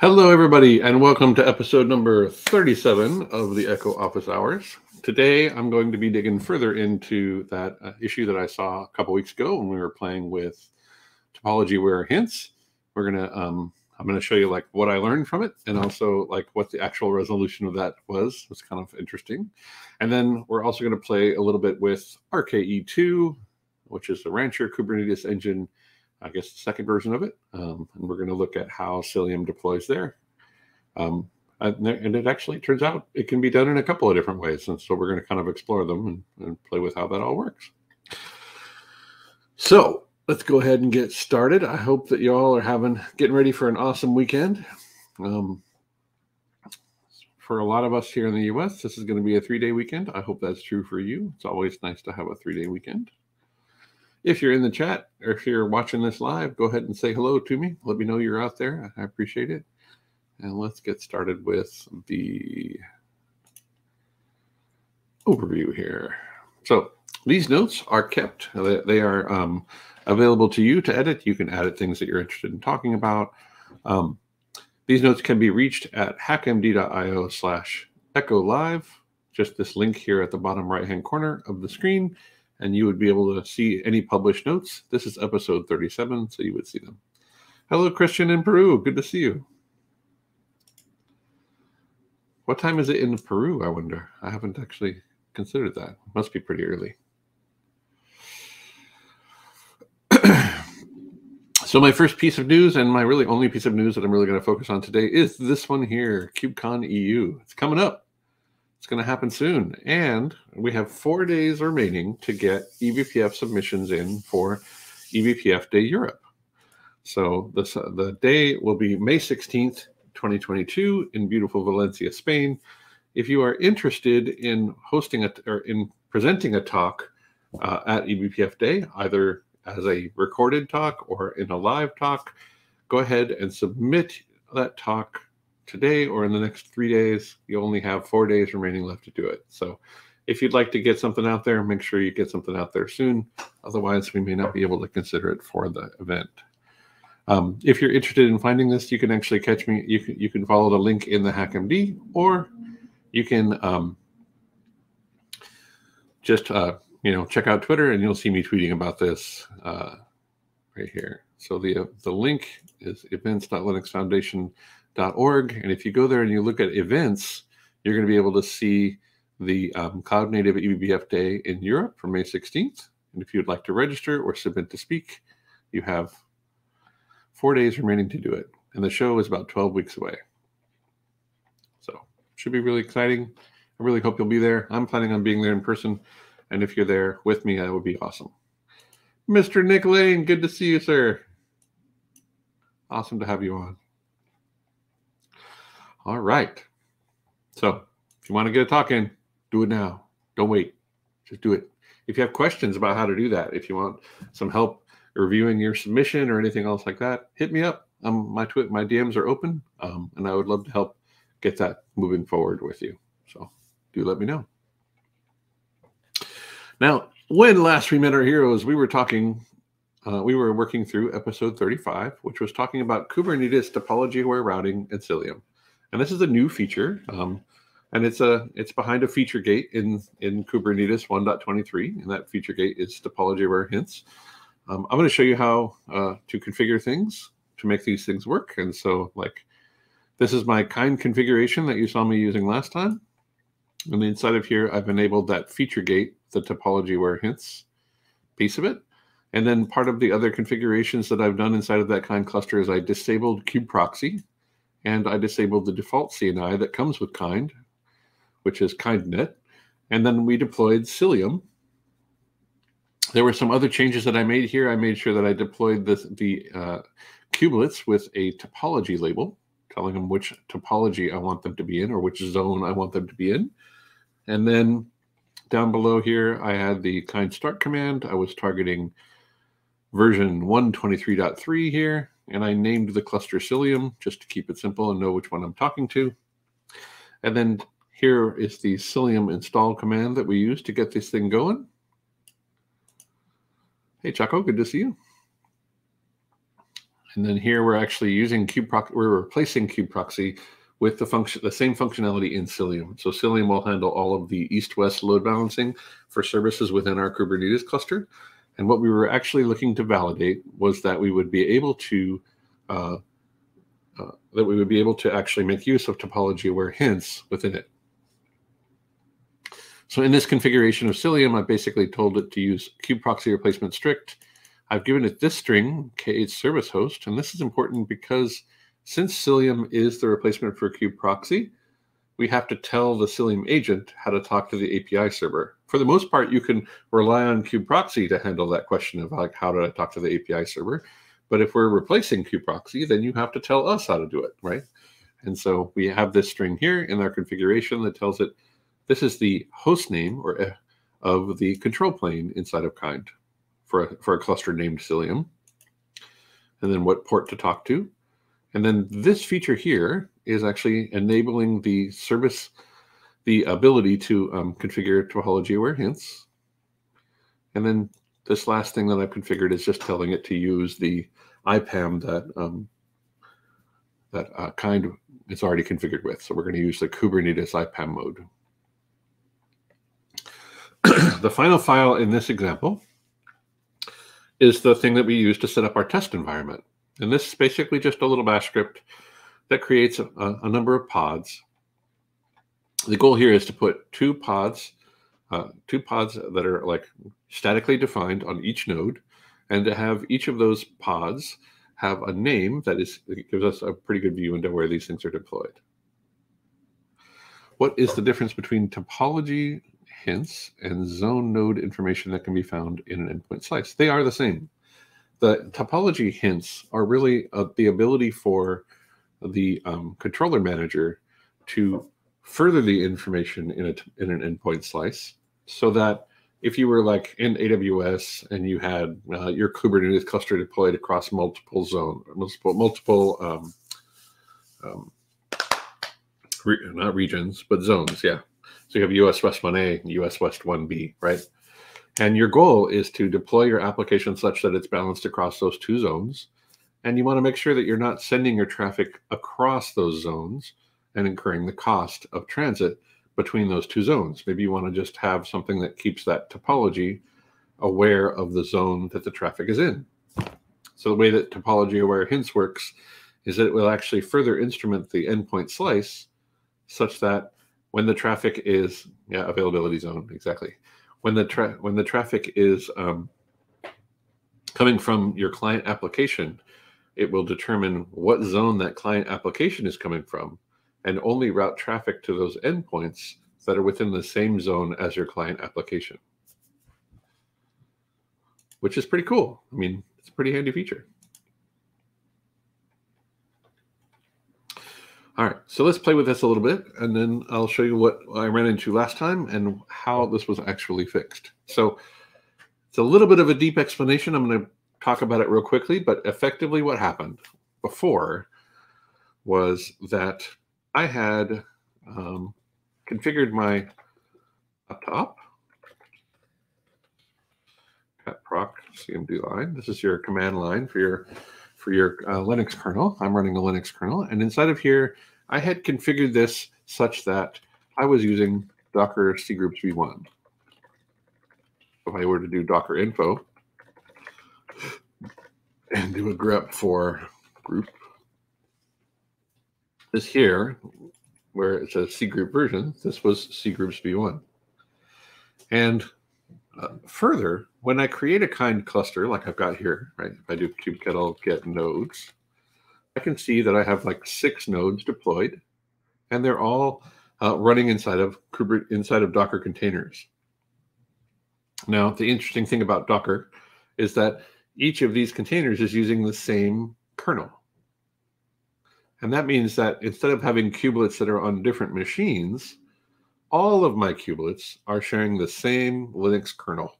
Hello, everybody, and welcome to episode number 37 of the Echo Office Hours. Today, I'm going to be digging further into that uh, issue that I saw a couple weeks ago when we were playing with topology aware hints. We're gonna, um, I'm gonna show you like what I learned from it, and also like what the actual resolution of that was. It's kind of interesting. And then we're also going to play a little bit with RKE2, which is the Rancher Kubernetes engine I guess, the second version of it. Um, and we're going to look at how Cilium deploys there. Um, and it actually turns out it can be done in a couple of different ways. And so we're going to kind of explore them and, and play with how that all works. So let's go ahead and get started. I hope that you all are having getting ready for an awesome weekend. Um, for a lot of us here in the US, this is going to be a three day weekend. I hope that's true for you. It's always nice to have a three day weekend. If you're in the chat or if you're watching this live, go ahead and say hello to me. Let me know you're out there. I appreciate it. And let's get started with the overview here. So these notes are kept. They are um, available to you to edit. You can edit things that you're interested in talking about. Um, these notes can be reached at hackmd.io slash echo live. Just this link here at the bottom right hand corner of the screen and you would be able to see any published notes. This is episode 37, so you would see them. Hello, Christian in Peru. Good to see you. What time is it in Peru, I wonder? I haven't actually considered that. Must be pretty early. so my first piece of news and my really only piece of news that I'm really going to focus on today is this one here, KubeCon EU. It's coming up. It's going to happen soon. And we have four days remaining to get eBPF submissions in for eBPF Day Europe. So the, the day will be May 16th, 2022 in beautiful Valencia, Spain. If you are interested in hosting a, or in presenting a talk uh, at eBPF Day, either as a recorded talk or in a live talk, go ahead and submit that talk today or in the next three days. You only have four days remaining left to do it. So if you'd like to get something out there, make sure you get something out there soon. Otherwise, we may not be able to consider it for the event. Um, if you're interested in finding this, you can actually catch me. You can you can follow the link in the HackMD, or you can um, just uh, you know check out Twitter, and you'll see me tweeting about this uh, right here. So the uh, the link is events.linuxfoundation.com org. And if you go there and you look at events, you're going to be able to see the um, Cloud Native eBPF Day in Europe for May 16th. And if you'd like to register or submit to speak, you have four days remaining to do it. And the show is about 12 weeks away. So should be really exciting. I really hope you'll be there. I'm planning on being there in person. And if you're there with me, that would be awesome. Mr. Nick Lane, good to see you, sir. Awesome to have you on. All right. So if you want to get a talk in, do it now. Don't wait. Just do it. If you have questions about how to do that, if you want some help reviewing your submission or anything else like that, hit me up. Um, my twi- my DMs are open, um, and I would love to help get that moving forward with you. So do let me know. Now, when last we met our heroes, we were talking, uh, we were working through episode 35, which was talking about Kubernetes topology aware routing and Cilium and this is a new feature. Um, and it's a it's behind a feature gate in in Kubernetes 1.23, and that feature gate is topology aware hints. Um, I'm going to show you how uh, to configure things to make these things work. And so, like, this is my kind configuration that you saw me using last time. And inside of here, I've enabled that feature gate, the topology aware hints piece of it. And then part of the other configurations that I've done inside of that kind cluster is I disabled kubeproxy and I disabled the default CNI that comes with Kind, which is KindNet. And then we deployed Cilium. There were some other changes that I made here. I made sure that I deployed the, the uh, kubelets with a topology label, telling them which topology I want them to be in or which zone I want them to be in. And then down below here, I had the kind start command. I was targeting version 123.3 here and I named the cluster Cilium just to keep it simple and know which one I'm talking to. And then here is the Cilium install command that we use to get this thing going. Hey, Chaco, good to see you. And then here we're actually using kubeproxy, we're replacing kubeproxy with the function, the same functionality in Cilium. So Cilium will handle all of the east-west load balancing for services within our Kubernetes cluster. And what we were actually looking to validate was that we would be able to uh, uh, that we would be able to actually make use of topology-aware hints within it. So in this configuration of Cilium, I basically told it to use kube proxy replacement strict. I've given it this string, K8 service host, and this is important because since Cilium is the replacement for kubeproxy, we have to tell the Cilium agent how to talk to the API server. For the most part, you can rely on kubeproxy to handle that question of like how do I talk to the API server. But if we're replacing kubeproxy, then you have to tell us how to do it, right? And so we have this string here in our configuration that tells it this is the host name or uh, of the control plane inside of kind for a, for a cluster named Cilium. And then what port to talk to. And then this feature here is actually enabling the service, the ability to um, configure topology aware hints. And then this last thing that I've configured is just telling it to use the IPAM that um, that uh, kind is already configured with. So we're going to use the Kubernetes IPAM mode. the final file in this example is the thing that we use to set up our test environment. And this is basically just a little bash script that creates a, a number of pods. The goal here is to put two pods, uh, two pods that are like statically defined on each node, and to have each of those pods have a name that is gives us a pretty good view into where these things are deployed. What is the difference between topology hints and zone node information that can be found in an endpoint slice? They are the same. The topology hints are really uh, the ability for the um, controller manager to further the information in, a, in an endpoint slice so that if you were like in AWS and you had uh, your Kubernetes cluster deployed across multiple zone, multiple multiple um, um, re not regions but zones, yeah. So you have US West 1A, US West 1B, right? And your goal is to deploy your application such that it's balanced across those two zones. And you want to make sure that you're not sending your traffic across those zones and incurring the cost of transit between those two zones. Maybe you want to just have something that keeps that topology aware of the zone that the traffic is in. So the way that topology aware hints works is that it will actually further instrument the endpoint slice such that when the traffic is yeah availability zone exactly when the tra- when the traffic is um, coming from your client application, it will determine what zone that client application is coming from, and only route traffic to those endpoints that are within the same zone as your client application, which is pretty cool. I mean, it's a pretty handy feature. All right, so let's play with this a little bit, and then I'll show you what I ran into last time and how this was actually fixed. So it's a little bit of a deep explanation. I'm going to talk about it real quickly, but effectively what happened before was that I had um, configured my laptop, cat proc cmd line. This is your command line for your for your uh, Linux kernel. I'm running a Linux kernel, and inside of here, I had configured this such that I was using Docker cgroups v1. If I were to do Docker info and do a grep for group, this here, where it says C group version, this was C groups v1. And uh, further, when I create a kind cluster like I've got here, right? If I do kubectl get nodes, I can see that I have like six nodes deployed, and they're all uh, running inside of Kubernetes, inside of Docker containers. Now, the interesting thing about Docker is that each of these containers is using the same kernel. And that means that instead of having kubelets that are on different machines, all of my kubelets are sharing the same Linux kernel.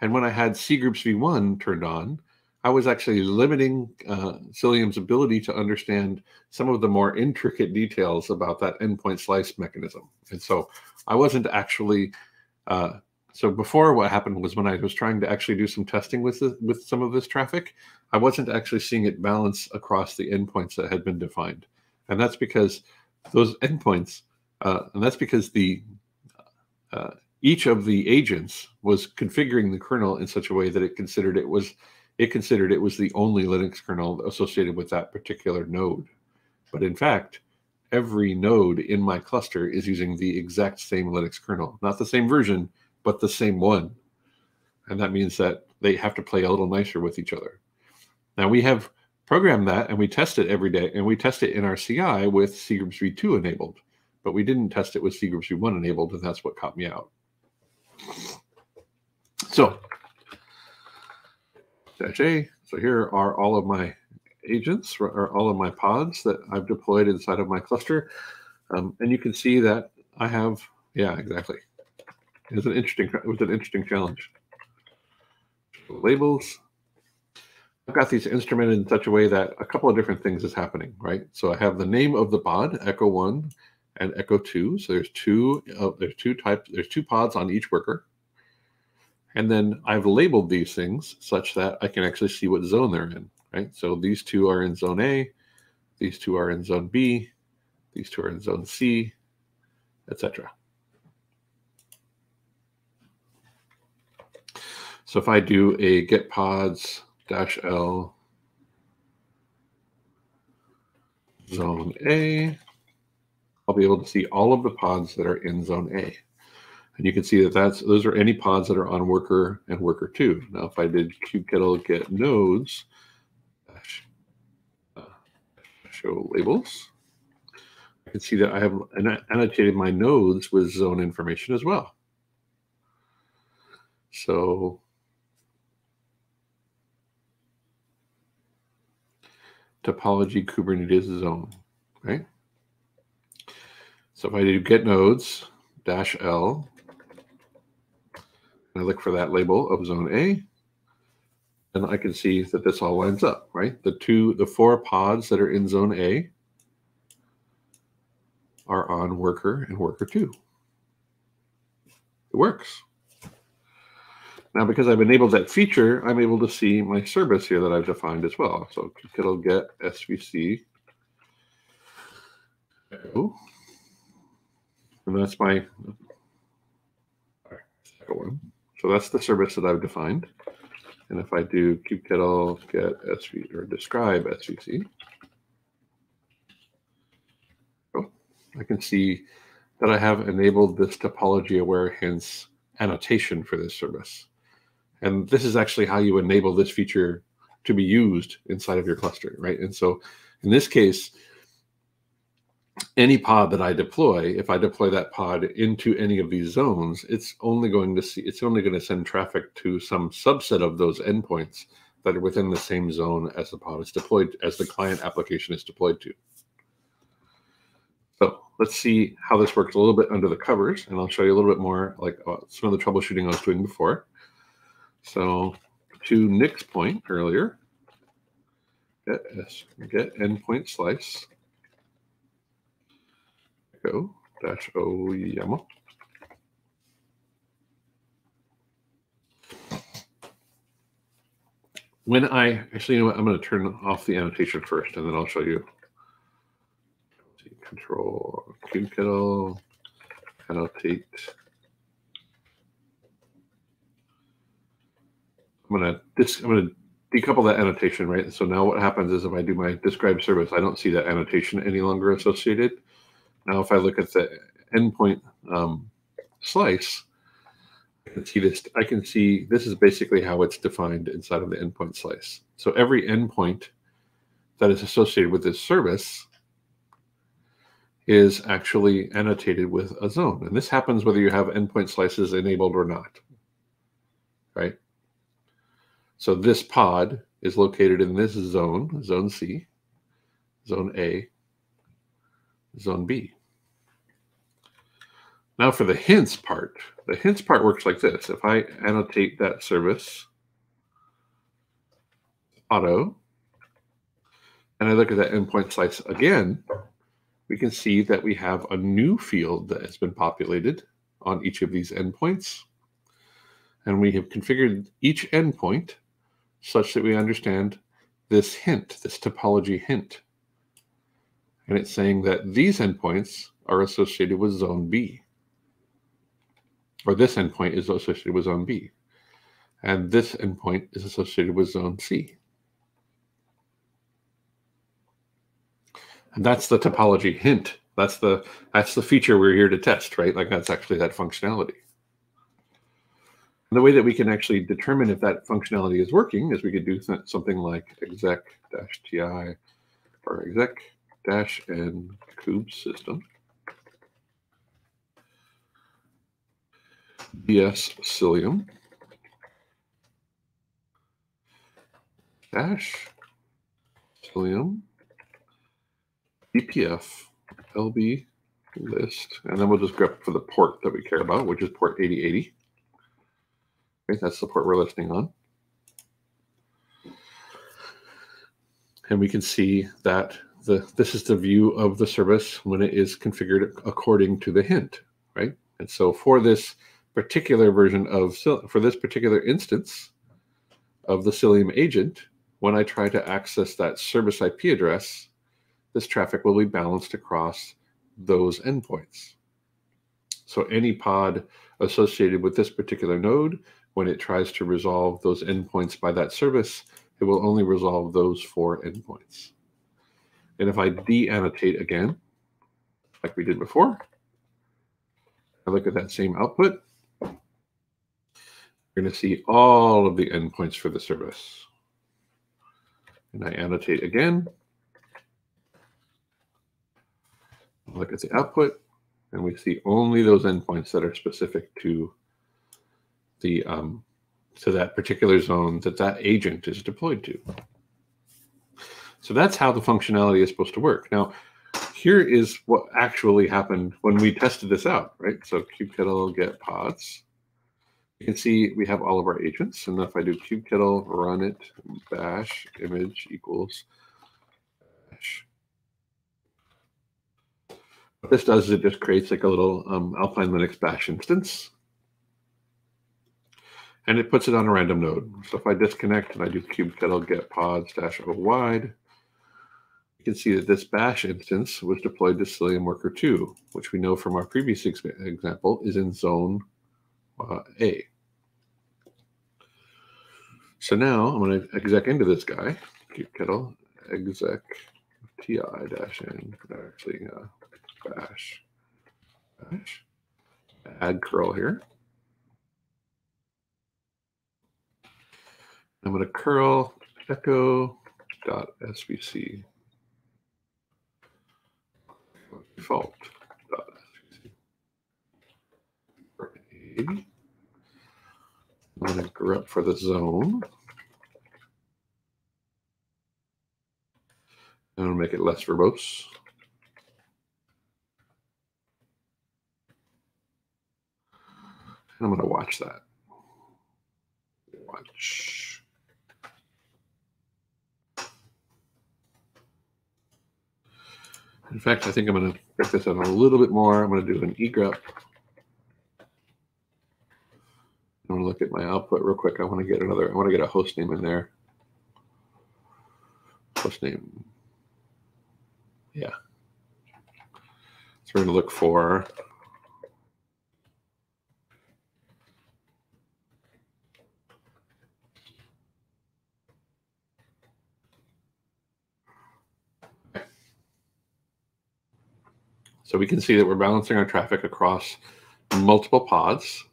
And when I had cgroups v1 turned on, I was actually limiting uh, Cilium's ability to understand some of the more intricate details about that endpoint slice mechanism. And so I wasn't actually uh, so before what happened was when I was trying to actually do some testing with the, with some of this traffic, I wasn't actually seeing it balance across the endpoints that had been defined, and that's because those endpoints, uh, and that's because the uh, each of the agents was configuring the kernel in such a way that it considered it was it considered it was the only Linux kernel associated with that particular node. But in fact, every node in my cluster is using the exact same Linux kernel, not the same version, but the same one. And that means that they have to play a little nicer with each other. Now we have programmed that and we test it every day and we test it in our CI with cgroups v2 enabled, but we didn't test it with cgroups v1 enabled and that's what caught me out. So dash A, so here are all of my agents or all of my pods that I've deployed inside of my cluster. Um, and you can see that I have, yeah, exactly. It was an interesting, it was an interesting challenge. Labels. I've got these instrumented in such a way that a couple of different things is happening, right? So I have the name of the pod, Echo One and Echo Two. So there's two, uh, there's two types, there's two pods on each worker. And then I've labeled these things such that I can actually see what zone they're in, right? So these two are in zone A, these two are in zone B, these two are in zone C, etc. So if I do a get pods dash L zone A, I'll be able to see all of the pods that are in zone A. And you can see that that's those are any pods that are on worker and worker two. Now, if I did kubectl get nodes, uh, show labels, I can see that I have annotated my nodes with zone information as well. So topology Kubernetes zone, right? So if I do get nodes dash L, and I look for that label of zone A, and I can see that this all lines up, right? The two, the four pods that are in zone A are on worker and worker two. It works. Now, because I've enabled that feature, I'm able to see my service here that I've defined as well. So it'll get SVC. And that's my second one. So that's the service that I've defined. And if I do kubectl get SV or describe SVC, oh, I can see that I have enabled this topology aware hints annotation for this service. And this is actually how you enable this feature to be used inside of your cluster, right? And so in this case, any pod that I deploy, if I deploy that pod into any of these zones, it's only going to see, it's only going to send traffic to some subset of those endpoints that are within the same zone as the pod is deployed, as the client application is deployed to. So let's see how this works a little bit under the covers, and I'll show you a little bit more like uh, some of the troubleshooting I was doing before. So to Nick's point earlier, get, get endpoint slice go dash o YAML. When I actually, you know what, I'm going to turn off the annotation first, and then I'll show you. Control kubectl annotate. I'm to this. I'm to decouple that annotation, right? So now what happens is if I do my describe service, I don't see that annotation any longer associated. Now, if I look at the endpoint um, slice, I can see this. I can see this is basically how it's defined inside of the endpoint slice. So every endpoint that is associated with this service is actually annotated with a zone. And this happens whether you have endpoint slices enabled or not, right? So this pod is located in this zone, zone C, zone A, zone B. Now for the hints part, the hints part works like this. If I annotate that service auto, and I look at that endpoint slice again, we can see that we have a new field that has been populated on each of these endpoints. And we have configured each endpoint such that we understand this hint, this topology hint. And it's saying that these endpoints are associated with zone B. Or this endpoint is associated with zone B. And this endpoint is associated with zone C. And that's the topology hint. That's the that's the feature we're here to test, right? Like that's actually that functionality. The way that we can actually determine if that functionality is working is we could do something like exec-ti or exec-n kube system. Ds cilium. Dash cilium. BPF LB list, and then we'll just grep for the port that we care about, which is port 8080. Okay, that's the port we're listening on. And we can see that the this is the view of the service when it is configured according to the hint, right? And so for this particular version of for this particular instance of the Cilium agent, when I try to access that service IP address, this traffic will be balanced across those endpoints. So any pod associated with this particular node, when it tries to resolve those endpoints by that service, it will only resolve those four endpoints. And if I de-annotate again, like we did before, I look at that same output, we're going to see all of the endpoints for the service. And I annotate again, look at the output, and we see only those endpoints that are specific to the um, to that particular zone that that agent is deployed to. So that's how the functionality is supposed to work. Now, here is what actually happened when we tested this out, right? So kubectl get pods. You can see we have all of our agents. And if I do kubectl run it bash image equals bash what this does is it just creates like a little um, Alpine Linux bash instance. And it puts it on a random node. So if I disconnect and I do kubectl get pods dash o wide, you can see that this bash instance was deployed to Cilium Worker 2, which we know from our previous ex example is in zone uh, A. So now I'm going to exec into this guy, kubectl exec ti dash n, actually uh, bash, bash, add curl here. I'm going to curl echo dot svc default. I'm going to grep for the zone. I'm going to make it less verbose. And I'm going to watch that. Watch. In fact, I think I'm going to break this out a little bit more. I'm going to do an egrep. I want to look at my output real quick. I want to get another, I want to get a host name in there. Host name. Yeah. So we're going to look for So we can see that we're balancing our traffic across multiple pods,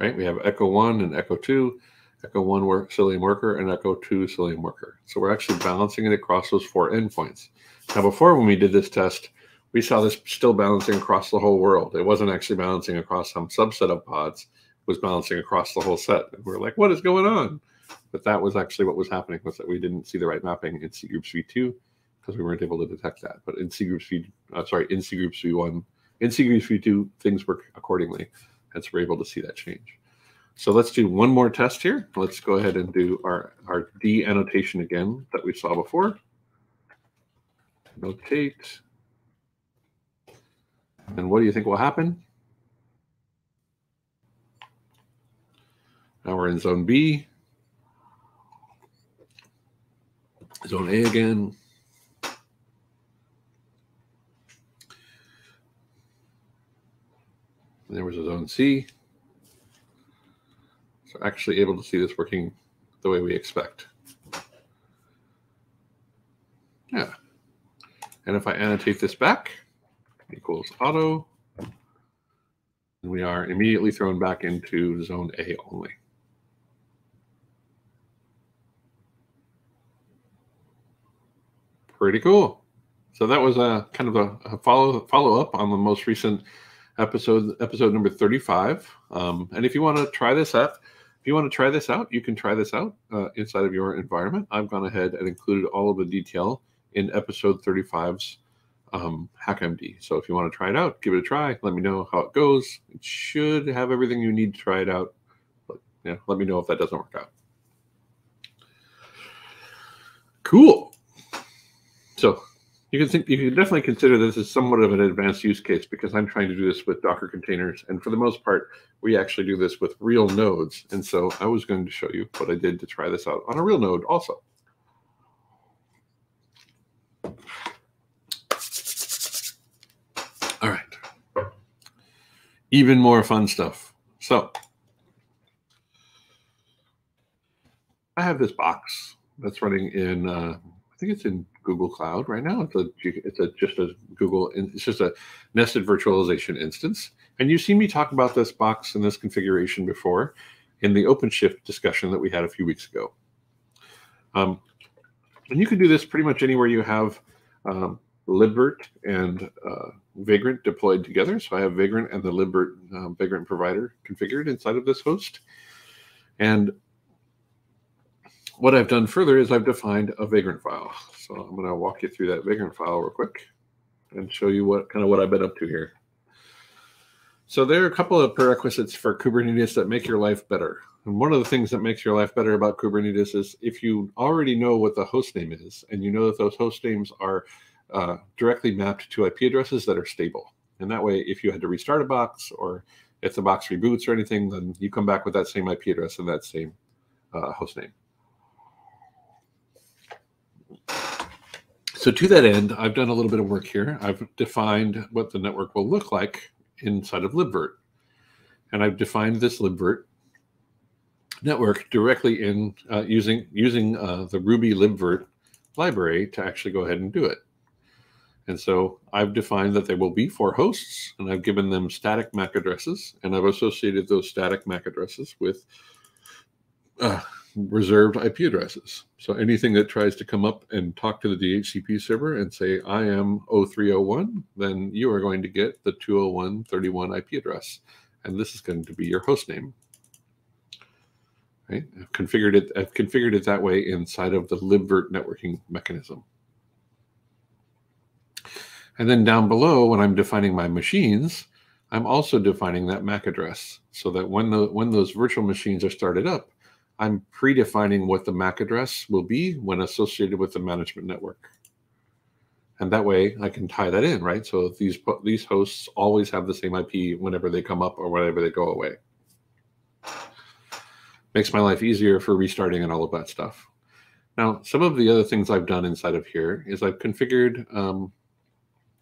right? We have Echo 1 and Echo 2, Echo 1 work, Cilium Worker, and Echo 2 Cilium Worker. So we're actually balancing it across those four endpoints. Now, before when we did this test, we saw this still balancing across the whole world. It wasn't actually balancing across some subset of pods, it was balancing across the whole set. And we are like, what is going on? But that was actually what was happening was that we didn't see the right mapping in C groups V2 because we weren't able to detect that. But in C groups V, uh, sorry, in C groups V1, in C groups V2, things work accordingly, so we're able to see that change. So let's do one more test here. Let's go ahead and do our, our D annotation again that we saw before. Notate. And what do you think will happen? Now we're in zone B. Zone A again. And there was a zone C. So actually able to see this working the way we expect. Yeah. And if I annotate this back, equals auto, and we are immediately thrown back into zone A only. Pretty cool. So that was a kind of a, a follow follow up on the most recent episode, episode number 35. Um, and if you want to try this out, if you want to try this out, you can try this out uh, inside of your environment. I've gone ahead and included all of the detail in episode 35's um, HackMD. So if you want to try it out, give it a try. Let me know how it goes. It should have everything you need to try it out. But yeah, let me know if that doesn't work out. Cool. So you can think you can definitely consider this as somewhat of an advanced use case because I'm trying to do this with Docker containers, and for the most part, we actually do this with real nodes. And so I was going to show you what I did to try this out on a real node also. All right. Even more fun stuff. So I have this box that's running in, uh, I think it's in Google Cloud right now. It's a, it's a just a Google, it's just a nested virtualization instance. And you've seen me talk about this box and this configuration before in the OpenShift discussion that we had a few weeks ago. Um, and you can do this pretty much anywhere you have um, libvirt and uh, Vagrant deployed together. So I have Vagrant and the libvirt um, Vagrant provider configured inside of this host. And what I've done further is I've defined a Vagrant file. So I'm going to walk you through that Vagrant file real quick and show you what kind of what I've been up to here. So there are a couple of prerequisites for Kubernetes that make your life better. And one of the things that makes your life better about Kubernetes is if you already know what the host name is and you know that those host names are uh, directly mapped to IP addresses that are stable. And that way, if you had to restart a box or if the box reboots or anything, then you come back with that same IP address and that same uh, host name. So to that end, I've done a little bit of work here. I've defined what the network will look like inside of libvirt. And I've defined this libvirt network directly in uh, using using uh, the Ruby libvirt library to actually go ahead and do it. And so I've defined that there will be four hosts, and I've given them static MAC addresses, and I've associated those static MAC addresses with uh, reserved IP addresses. So anything that tries to come up and talk to the DHCP server and say, I am 0301, then you are going to get the 201.31 IP address. And this is going to be your host name. Right? I've configured it, I've configured it that way inside of the libvirt networking mechanism. And then down below, when I'm defining my machines, I'm also defining that MAC address so that when the when those virtual machines are started up, I'm predefining what the MAC address will be when associated with the management network. And that way I can tie that in, right? So these these hosts always have the same IP whenever they come up or whenever they go away. Makes my life easier for restarting and all of that stuff. Now, some of the other things I've done inside of here is I've configured um,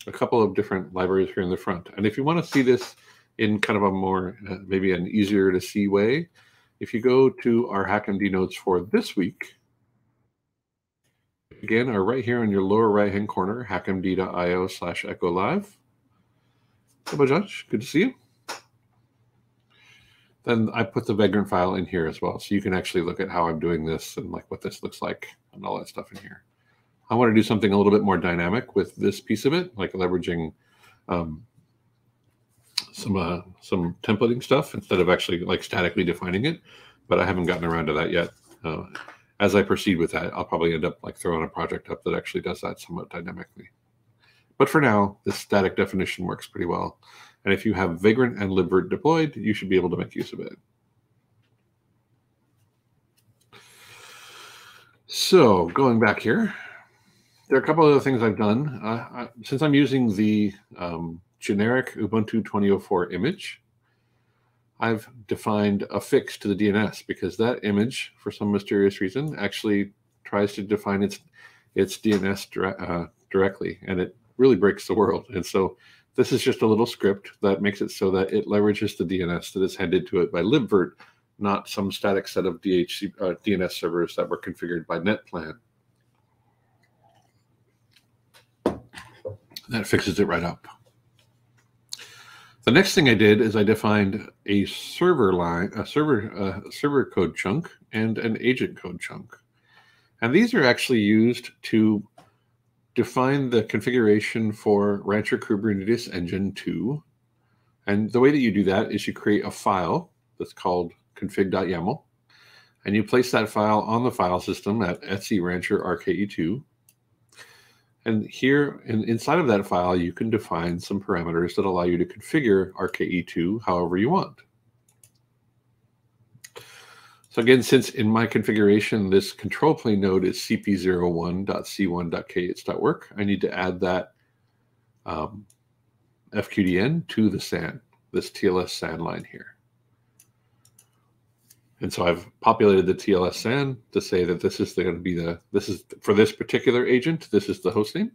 a couple of different libraries here in the front. And if you want to see this in kind of a more, uh, maybe an easier to see way, if you go to our HackMD notes for this week, again, are right here in your lower right-hand corner, hackmd.io slash echo live. Hello, Judge. Good to see you. Then I put the Vagrant file in here as well. So you can actually look at how I'm doing this and like what this looks like and all that stuff in here. I want to do something a little bit more dynamic with this piece of it, like leveraging um, some uh, some templating stuff instead of actually like statically defining it. But I haven't gotten around to that yet. Uh, as I proceed with that, I'll probably end up like throwing a project up that actually does that somewhat dynamically. But for now, this static definition works pretty well. And if you have Vagrant and libvirt deployed, you should be able to make use of it. So going back here, there are a couple of other things I've done. Uh, I, since I'm using the um, generic Ubuntu 2004 image, I've defined a fix to the DNS because that image, for some mysterious reason, actually tries to define its its DNS dire- uh, directly, and it really breaks the world. And so this is just a little script that makes it so that it leverages the DNS that is handed to it by libvirt, not some static set of DHC, uh, DNS servers that were configured by NetPlan. That fixes it right up. The next thing I did is I defined a server line, a server uh, server code chunk, and an agent code chunk. And these are actually used to define the configuration for Rancher Kubernetes Engine 2. And the way that you do that is you create a file that's called config.yaml, and you place that file on the file system at etc rancher rke2. And here in, inside of that file, you can define some parameters that allow you to configure RKE2 however you want. So again, since in my configuration, this control plane node is cp01.c1.k.work, I need to add that um, FQDN to the SAN, this TLS SAN line here. And so I've populated the TLS SAN to say that this is going to be the, this is for this particular agent, this is the host name.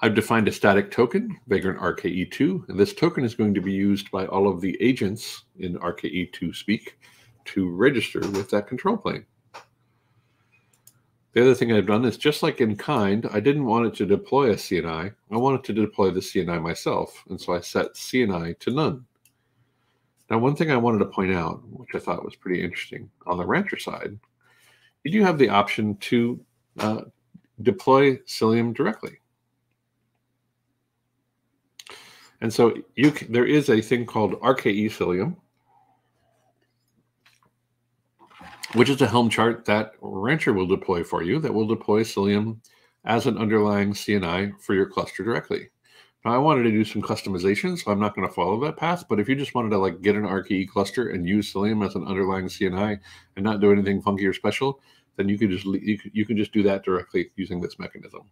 I've defined a static token, Vagrant RKE2, and this token is going to be used by all of the agents in RKE2 speak to register with that control plane. The other thing I've done is just like in kind, I didn't want it to deploy a CNI. I wanted to deploy the CNI myself, and so I set CNI to none. Now, one thing I wanted to point out, which I thought was pretty interesting, on the rancher side, you do have the option to uh, deploy Cilium directly. And so you can, there is a thing called RKE Cilium, which is a Helm chart that Rancher will deploy for you that will deploy Cilium as an underlying CNI for your cluster directly. Now I wanted to do some customization, so I'm not going to follow that path. But if you just wanted to like get an RKE cluster and use Cilium as an underlying CNI and not do anything funky or special, then you could just you could, you can just do that directly using this mechanism.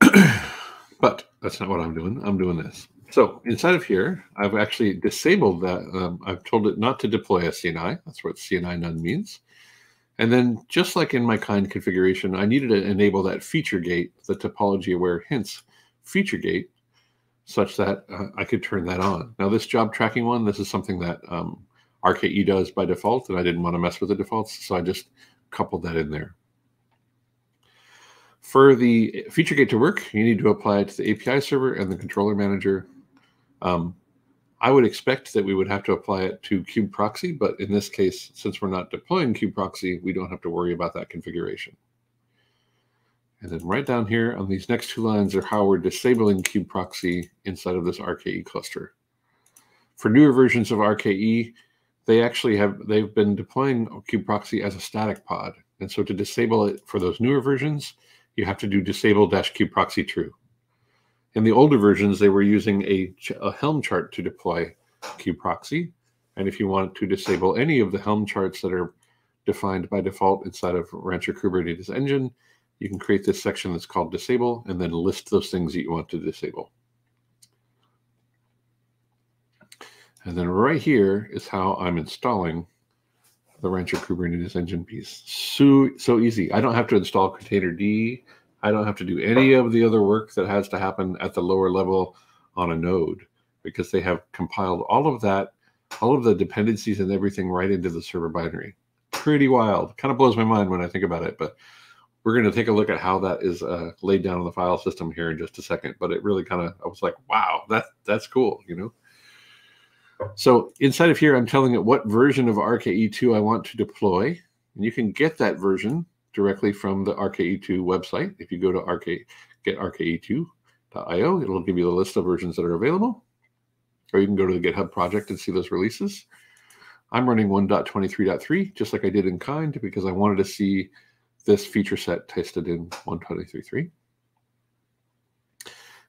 but that's not what I'm doing. I'm doing this. So inside of here, I've actually disabled that. Um, I've told it not to deploy a CNI. That's what CNI none means. And then just like in my kind configuration, I needed to enable that feature gate, the topology aware hints feature gate, such that uh, I could turn that on. Now this job tracking one, this is something that um, RKE does by default, and I didn't want to mess with the defaults, so I just coupled that in there. For the feature gate to work, you need to apply it to the API server and the controller manager. Um, I would expect that we would have to apply it to kubeproxy, but in this case, since we're not deploying kubeproxy, we don't have to worry about that configuration. And then right down here on these next two lines are how we're disabling kubeproxy inside of this RKE cluster. For newer versions of RKE, they actually have they've been deploying kubeproxy as a static pod. And so to disable it for those newer versions, you have to do disable dash kubeproxy true. In the older versions, they were using a, a Helm chart to deploy kubeproxy. And if you want to disable any of the Helm charts that are defined by default inside of Rancher Kubernetes engine, you can create this section that's called disable and then list those things that you want to disable. And then right here is how I'm installing the Rancher Kubernetes engine piece. So, so easy. I don't have to install containerd. I don't have to do any of the other work that has to happen at the lower level on a node because they have compiled all of that, all of the dependencies and everything right into the server binary. Pretty wild. Kind of blows my mind when I think about it, but we're going to take a look at how that is uh, laid down in the file system here in just a second. But it really kind of, I was like, wow, that that's cool, you know. So inside of here, I'm telling it what version of RKE2 I want to deploy. And you can get that version directly from the RKE2 website. If you go to RK, getrke2.io, it'll give you the list of versions that are available. Or you can go to the GitHub project and see those releases. I'm running 1.23.3, just like I did in kind, because I wanted to see this feature set tested in 1.23.3.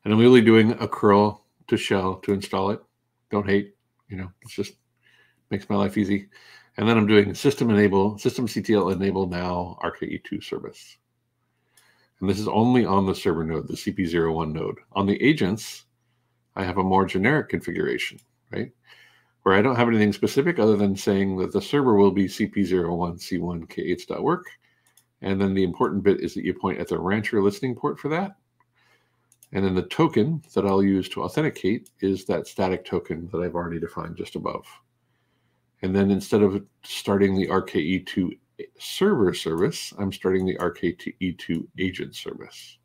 And I'm really doing a curl to shell to install it. Don't hate, you know, it's just makes my life easy. And then I'm doing system enable, systemctl enable now RKE2 service. And this is only on the server node, the CP01 node. On the agents, I have a more generic configuration, right? Where I don't have anything specific other than saying that the server will be CP01C1K8.work. And then the important bit is that you point at the Rancher listening port for that. And then the token that I'll use to authenticate is that static token that I've already defined just above. And then instead of starting the RKE2 server service, I'm starting the RKE2 agent service.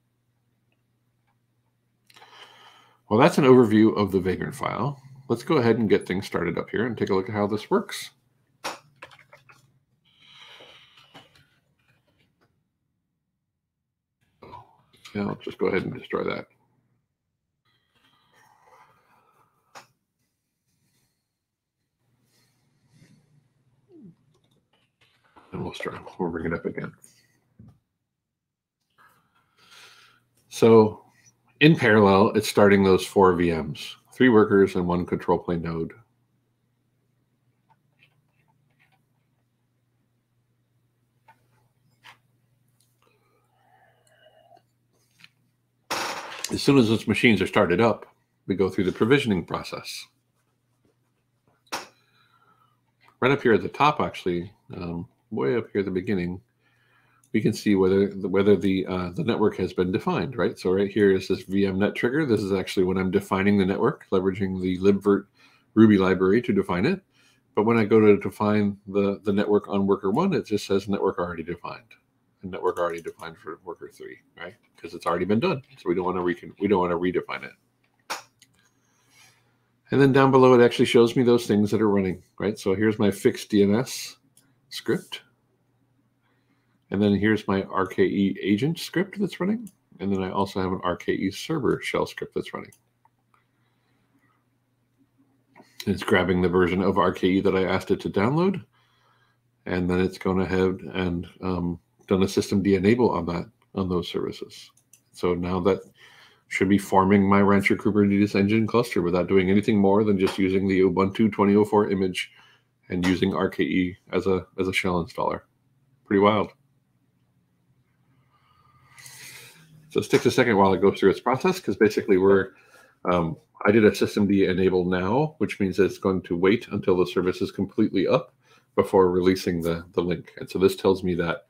Well, that's an overview of the Vagrant file. Let's go ahead and get things started up here and take a look at how this works. Oh, yeah, I'll just go ahead and destroy that. And we'll start, we'll bring it up again. So in parallel, it's starting those four VMs, three workers and one control plane node. As soon as those machines are started up, we go through the provisioning process. Right up here at the top, actually, um, way up here at the beginning, we can see whether whether the uh, the network has been defined, right? So right here is this VM net trigger. This is actually when I'm defining the network, leveraging the libvirt Ruby library to define it. But when I go to define the, the network on worker one, it just says network already defined. And network already defined for worker three, right? Because it's already been done. So we don't want to recon we don't want to redefine it. And then down below, it actually shows me those things that are running, right? So here's my fixed DNS script. And then here's my RKE agent script that's running. And then I also have an RKE server shell script that's running. It's grabbing the version of RKE that I asked it to download. And then it's gone ahead and um, done a system systemd enable on that, on those services. So now that should be forming my Rancher Kubernetes engine cluster without doing anything more than just using the Ubuntu 2004 image and using RKE as a as a shell installer. Pretty wild. So it takes a second while it goes through its process because basically we're, um, I did a systemd enable now, which means that it's going to wait until the service is completely up before releasing the, the link. And so this tells me that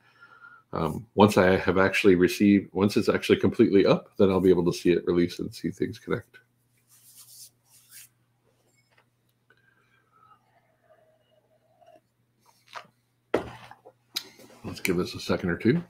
um, once I have actually received, once it's actually completely up, then I'll be able to see it release and see things connect. Let's give us a second or two.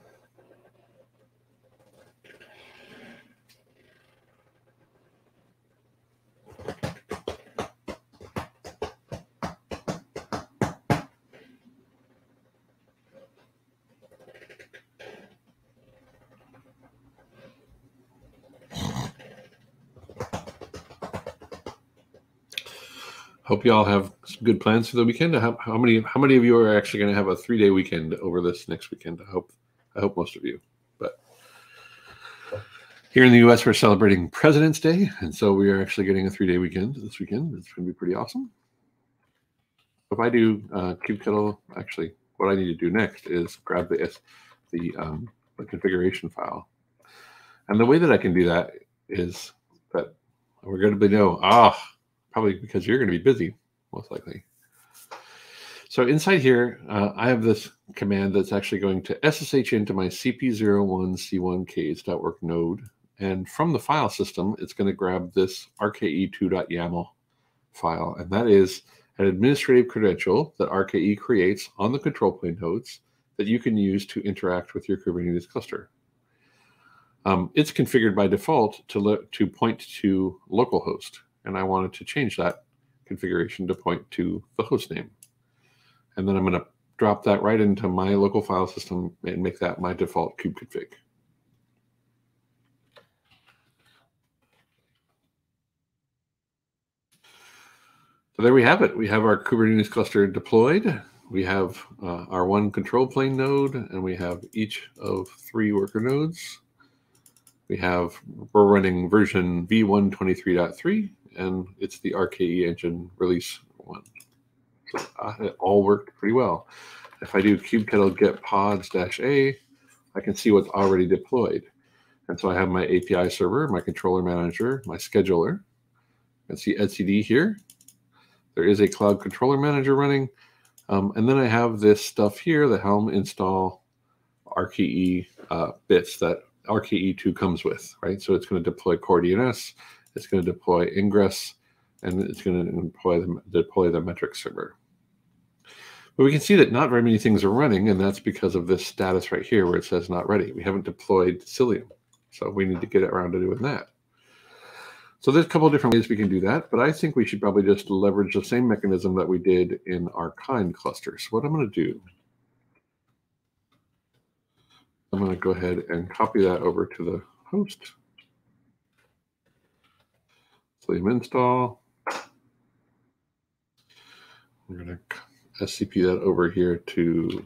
Hope you all have good plans for the weekend. How, how many how many of you are actually going to have a three day weekend over this next weekend? I hope I hope most of you. But here in the U.S., we're celebrating President's Day, and so we are actually getting a three day weekend this weekend. It's going to be pretty awesome. If I do uh, kubectl, actually, what I need to do next is grab the the, um, the configuration file, and the way that I can do that is that we're going to be know ah probably because you're going to be busy, most likely. So inside here, uh, I have this command that's actually going to SSH into my CP01C1K8.work node. And from the file system, it's going to grab this RKE2.yaml file. And that is an administrative credential that RKE creates on the control plane nodes that you can use to interact with your Kubernetes cluster. Um, it's configured by default to, look to point to localhost and I wanted to change that configuration to point to the host name. And then I'm going to drop that right into my local file system and make that my default kubeconfig. So there we have it. We have our Kubernetes cluster deployed. We have uh, our one control plane node, and we have each of three worker nodes. We have, we're running version v123.3 and it's the RKE engine release one. So uh, it all worked pretty well. If I do kubectl get pods a, I can see what's already deployed. And so I have my API server, my controller manager, my scheduler. And see etcd here. There is a cloud controller manager running. Um, and then I have this stuff here, the Helm install RKE uh, bits that RKE2 comes with, right? So it's going to deploy Core DNS, it's going to deploy Ingress, and it's going to deploy the, deploy the metric server. But we can see that not very many things are running, and that's because of this status right here where it says not ready. We haven't deployed Cilium, so we need to get around to doing that. So there's a couple of different ways we can do that, but I think we should probably just leverage the same mechanism that we did in our kind cluster. So what I'm going to do, I'm going to go ahead and copy that over to the host. Install. We're going to SCP that over here to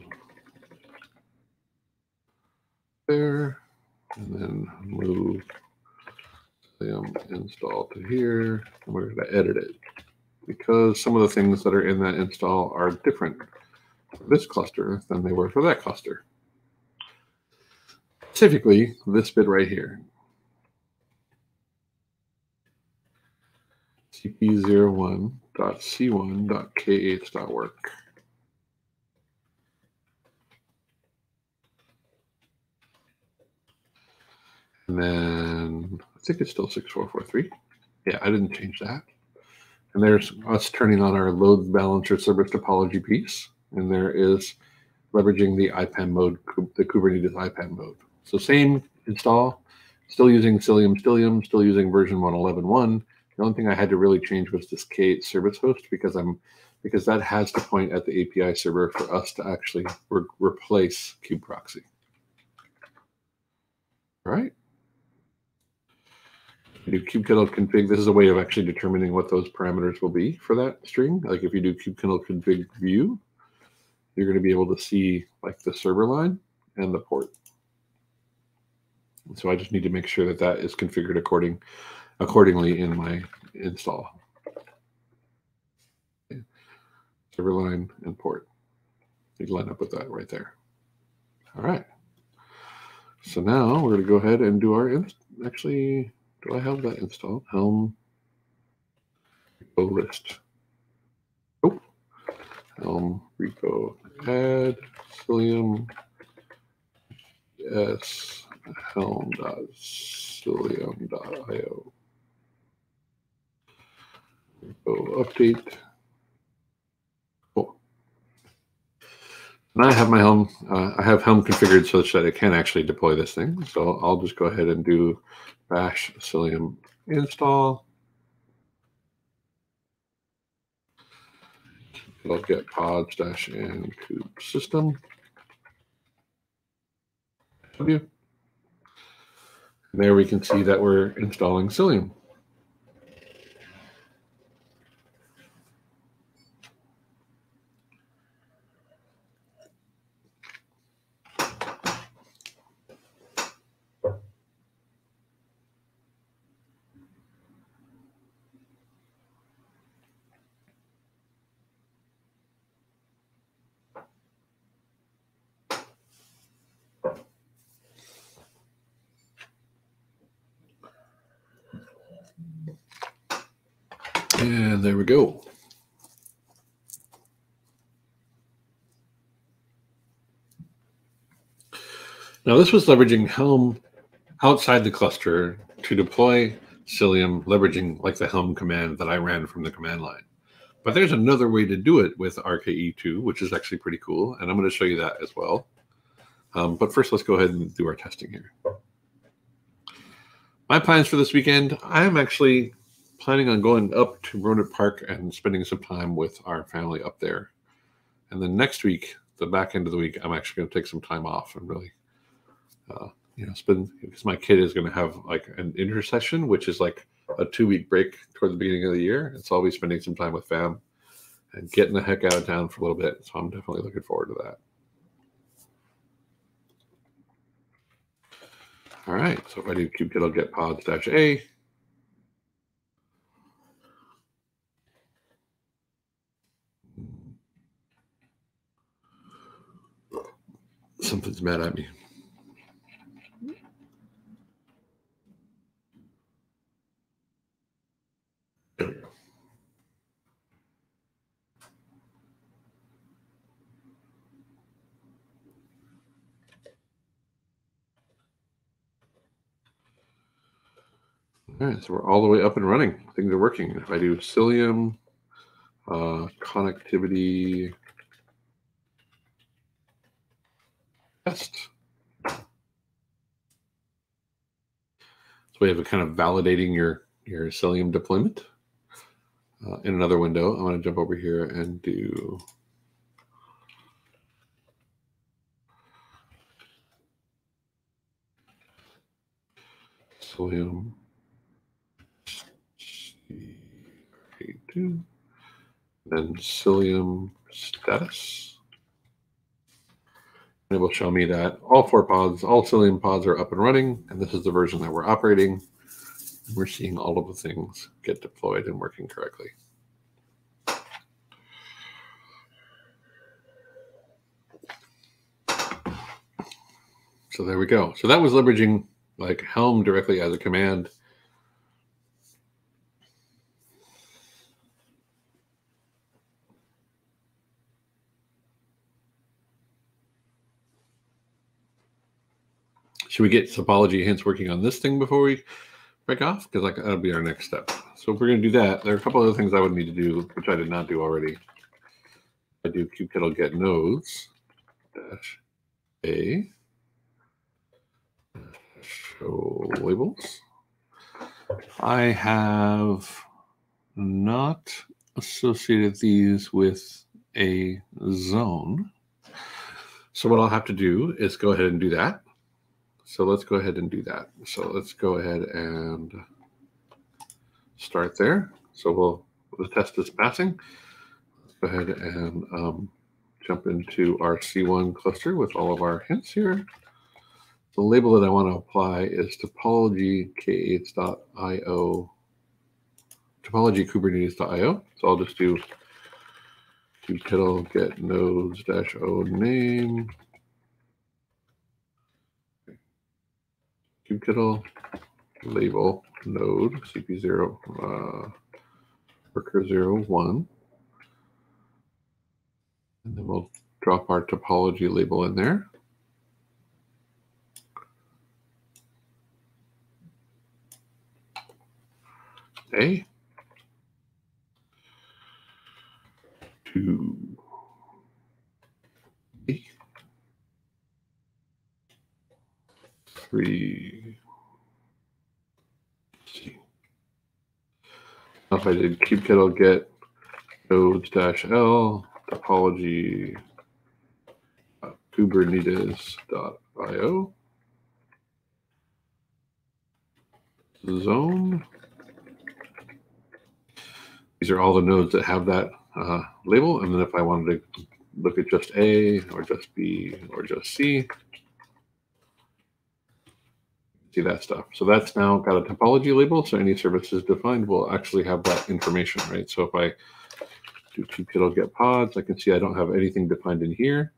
there, and then move them install to here. And we're going to edit it because some of the things that are in that install are different for this cluster than they were for that cluster. Specifically, this bit right here. cp01.c1.k8.work. And then I think it's still 6443. Yeah, I didn't change that. And there's us turning on our load balancer service topology piece. And there is leveraging the IPAM mode, the Kubernetes IPAM mode. So same install, still using Cilium still using version 111.1. The only thing I had to really change was this K8 service host because I'm because that has to point at the API server for us to actually re replace kubeproxy. All right do kubectl config. This is a way of actually determining what those parameters will be for that string. Like if you do kubectl config view, you're going to be able to see like the server line and the port. So I just need to make sure that that is configured according accordingly in my install. Server line and port. You line up with that right there. All right. So now we're going to go ahead and do our, actually, do I have that installed? Helm repo list. Oh, Helm repo add Cilium yes helm.cilium.io. Repo update. Cool. And I have my Helm, uh, I have Helm configured such that it can actually deploy this thing. So I'll just go ahead and do bash Cilium install. I'll get pods dash and kube system. And there we can see that we're installing Cilium. And there we go. Now this was leveraging Helm outside the cluster to deploy Cilium, leveraging like the Helm command that I ran from the command line. But there's another way to do it with RKE2, which is actually pretty cool. And I'm going to show you that as well. Um, but first, let's go ahead and do our testing here. My plans for this weekend, I'm actually planning on going up to Rohnert Park and spending some time with our family up there. And then next week, the back end of the week, I'm actually going to take some time off and really, uh, you know, spend because my kid is going to have like an intersession, which is like a two week break toward the beginning of the year. And so I'll be spending some time with fam and getting the heck out of town for a little bit. So I'm definitely looking forward to that. All right, so if I do kubectl get pods dash a, Something's mad at me. All right, so we're all the way up and running. Things are working. If I do Cilium, uh, connectivity, test. So we have a kind of validating your, your Cilium deployment. In another window, I'm going to jump over here and do C2, then Cilium status. And it will show me that all four pods, all Cilium pods are up and running, and this is the version that we're operating. We're seeing all of the things get deployed and working correctly. So there we go. So that was leveraging like Helm directly as a command. Should we get topology hints working on this thing before we break off? Because like that'll be our next step. So if we're going to do that, there are a couple other things I would need to do, which I did not do already. I do kubectl get nodes dash a show labels. I have not associated these with a zone. So what I'll have to do is go ahead and do that. So let's go ahead and do that. So let's go ahead and start there. So we'll, the test is passing. Let's go ahead and um, jump into our C1 cluster with all of our hints here. The label that I want to apply is topology k8s.io, topology kubernetes.io. So I'll just do kubectl get nodes dash o name kubectl label node cp0 uh, worker 01 and then we'll drop our topology label in there. A two three C. Now if I did kubectl get nodes dash L topology uh, kubernetes.io zone these are all the nodes that have that uh, label. And then if I wanted to look at just A or just B or just C, see that stuff. So that's now got a topology label. So any services defined will actually have that information, right? So if I do kubectl get pods, I can see I don't have anything defined in here.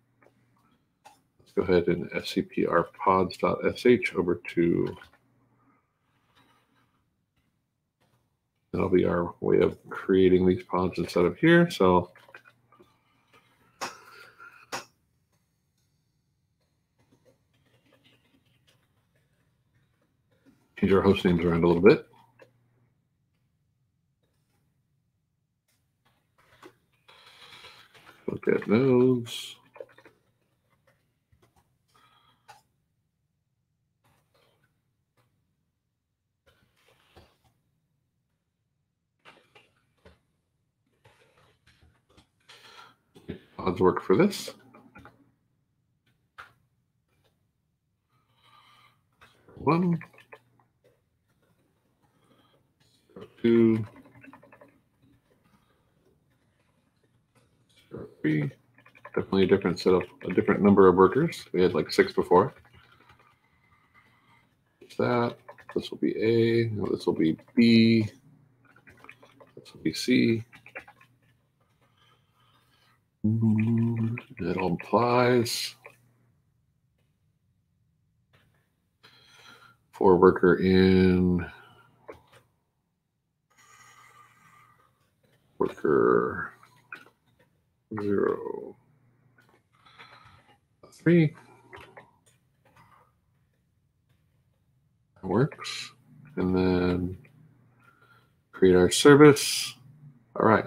Let's go ahead and scpr pods.sh over to That'll be our way of creating these pods instead of here. So change our host names around a little bit. Look at nodes. odds work for this. One, two, three. Definitely a different set of a different number of workers. We had like six before. That this will be A. No, this will be B. This will be C. That implies for worker in worker zero three that works and then Create our service. All right.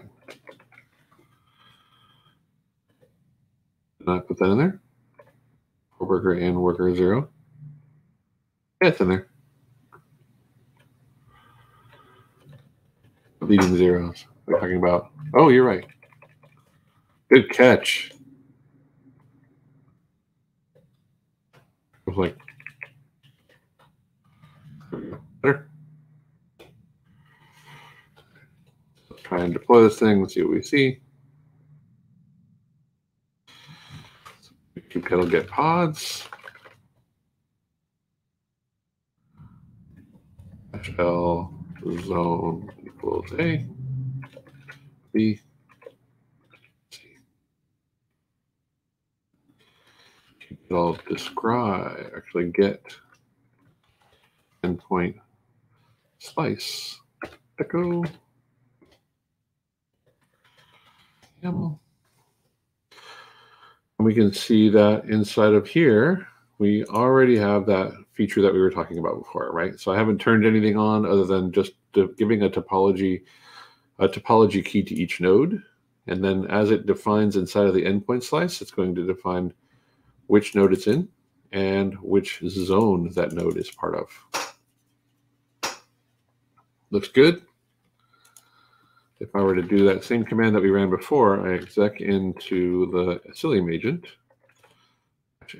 Did I put that in there? Worker and worker zero. Yeah, it's in there. Leading zeros. We're talking about. Oh, you're right. Good catch. Was like, better. Try and deploy this thing. Let's see what we see. kubectl get pods. L zone equals A. B. C. I'll describe, actually get endpoint slice echo YAML. And we can see that inside of here, we already have that feature that we were talking about before, right? So I haven't turned anything on other than just giving a topology, a topology key to each node. And then as it defines inside of the endpoint slice, it's going to define which node it's in and which zone that node is part of. Looks good. If I were to do that same command that we ran before, I exec into the Cilium agent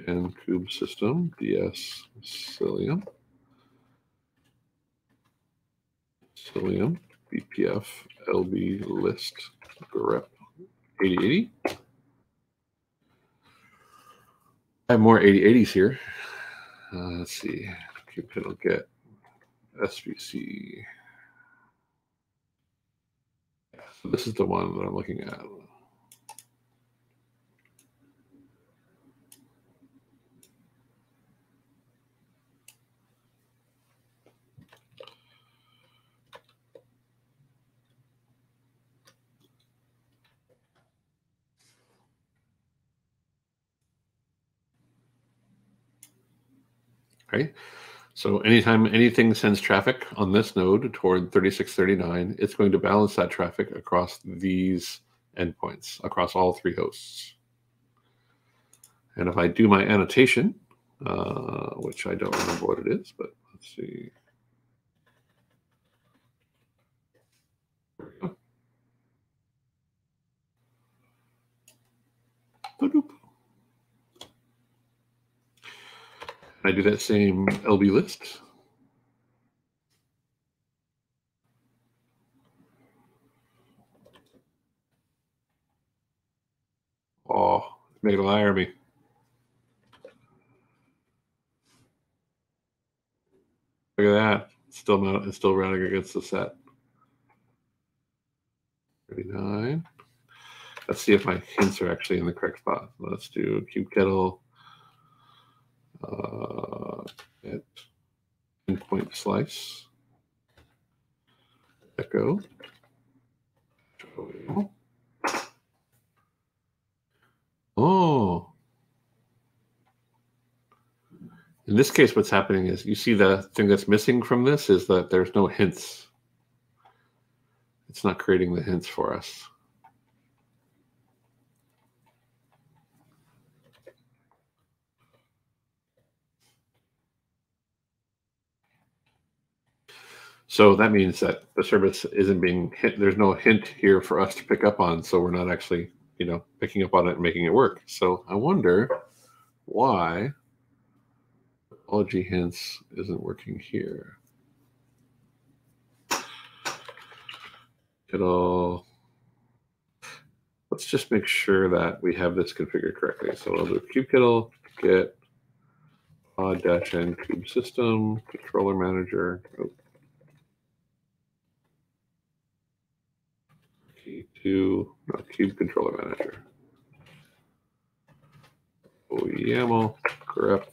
and kube system ds Cilium. Cilium BPF LB list grep 8080. I have more 8080s here. Uh, let's see. Kubectl get SVC. Yeah, so this is the one that I'm looking at. Right? So anytime anything sends traffic on this node toward 3639, it's going to balance that traffic across these endpoints, across all three hosts. And if I do my annotation, uh, which I don't remember what it is, but let's see. I do that same LB list? Oh, made a liar of me. Look at that. It's still not it's still running against the set. 39. Let's see if my hints are actually in the correct spot. Let's do cube uh, at endpoint slice echo. Oh. oh. In this case, what's happening is you see the thing that's missing from this is that there's no hints. It's not creating the hints for us. So that means that the service isn't being hit. There's no hint here for us to pick up on. So we're not actually, you know, picking up on it and making it work. So I wonder why topology hints isn't working here. It'll, let's just make sure that we have this configured correctly. So I'll do kubectl get pod dash n kube system controller manager. Oh, to no, Kube Controller Manager. Oh, OYAML grep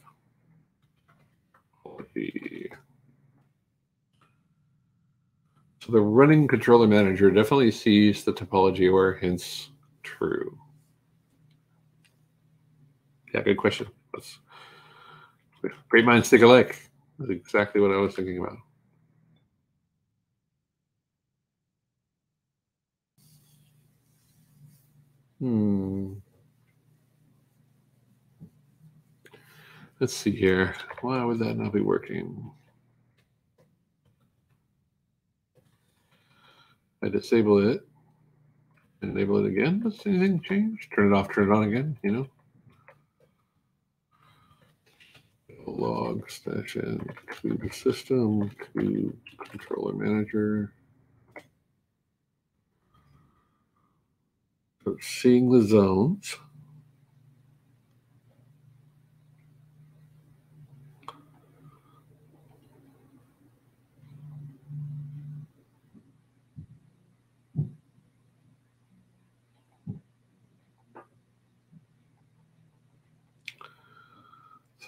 So the running controller manager definitely sees the topology aware hints true. Yeah, good question. That's great minds think alike. That's exactly what I was thinking about. Hmm. Let's see here. Why would that not be working? I disable it. And enable it again. Does anything change? Turn it off, turn it on again, you know? Log station to the system to controller manager. Seeing the zones.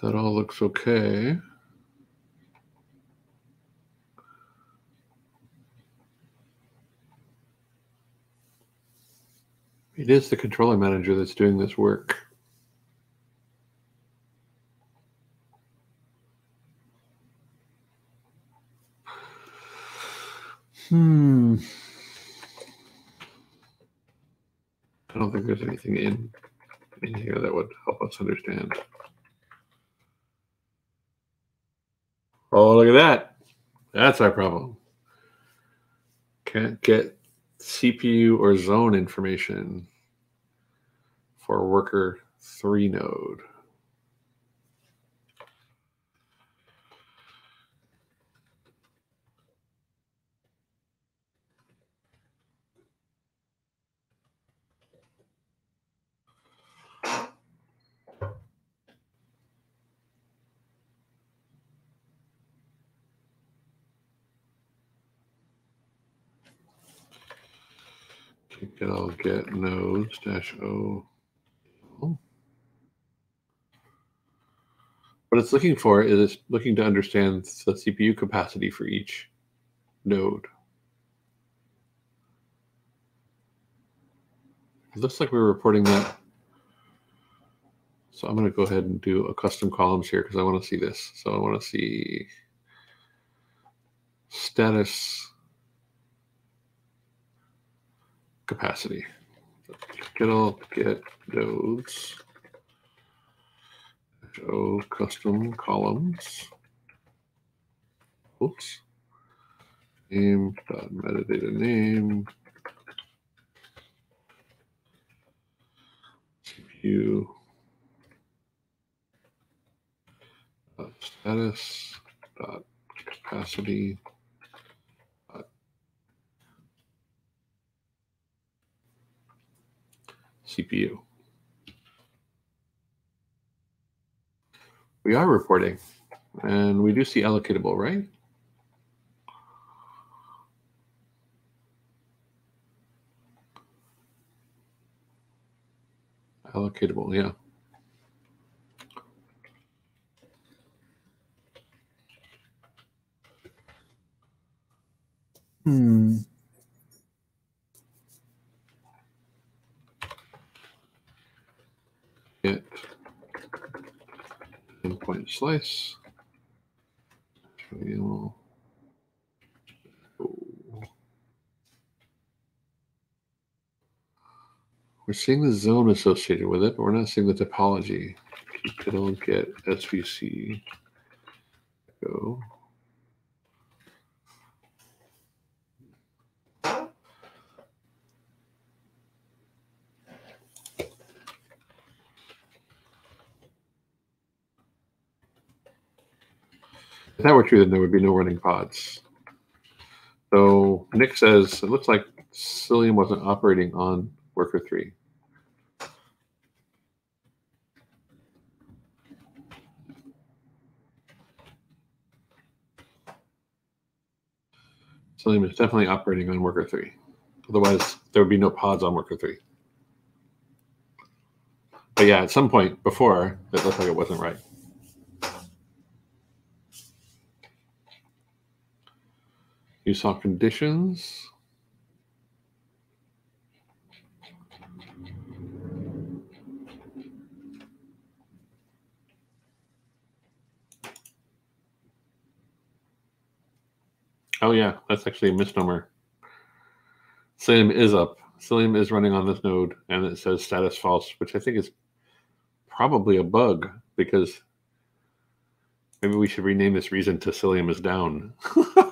That all looks okay. Is the controller manager that's doing this work. Hmm. I don't think there's anything in, in here that would help us understand. Oh, look at that. That's our problem. Can't get CPU or zone information for worker 3 node. All get nodes dash O. Oh. What it's looking for is it's looking to understand the CPU capacity for each node. It looks like we're reporting that. So I'm going to go ahead and do a custom columns here because I want to see this. So I want to see status capacity. Get all get nodes. Show custom columns. Oops. Name dot metadata name. CPU uh, dot status dot capacity CPU. We are reporting, and we do see allocatable, right? Allocatable, yeah. Hmm. Endpoint slice. Trial. Oh. We're seeing the zone associated with it, but we're not seeing the topology. It'll get SVC. Go. If that were true, then there would be no running pods. So Nick says it looks like Cilium wasn't operating on worker three. Cilium is definitely operating on worker three. Otherwise, there would be no pods on worker three. But yeah, at some point before, it looked like it wasn't right. You saw conditions. Oh yeah, that's actually a misnomer. Cilium is up. Cilium is running on this node and it says status false, which I think is probably a bug because maybe we should rename this reason to Cilium is down.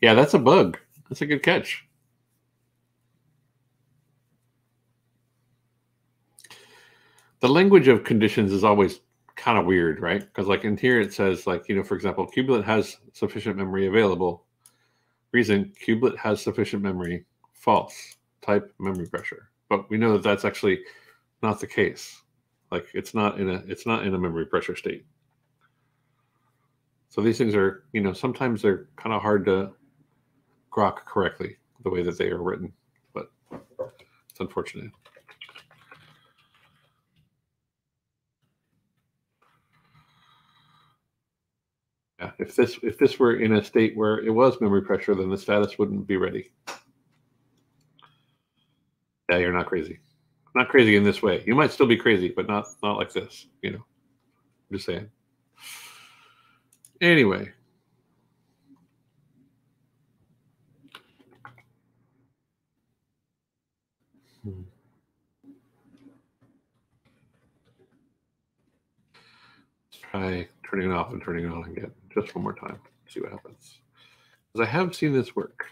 yeah, that's a bug. That's a good catch. The language of conditions is always kind of weird, right? Because like in here it says like, you know, for example, kubelet has sufficient memory available. Reason kubelet has sufficient memory false type memory pressure. But we know that that's actually not the case. Like it's not in a it's not in a memory pressure state. So these things are, you know, sometimes they're kind of hard to grok correctly the way that they are written, but it's unfortunate. Yeah, if this if this were in a state where it was memory pressure, then the status wouldn't be ready. Yeah, you're not crazy. Not crazy in this way. You might still be crazy, but not not like this. You know, I'm just saying. Anyway. Try turning it off and turning it on again just one more time. See what happens. Because I have seen this work.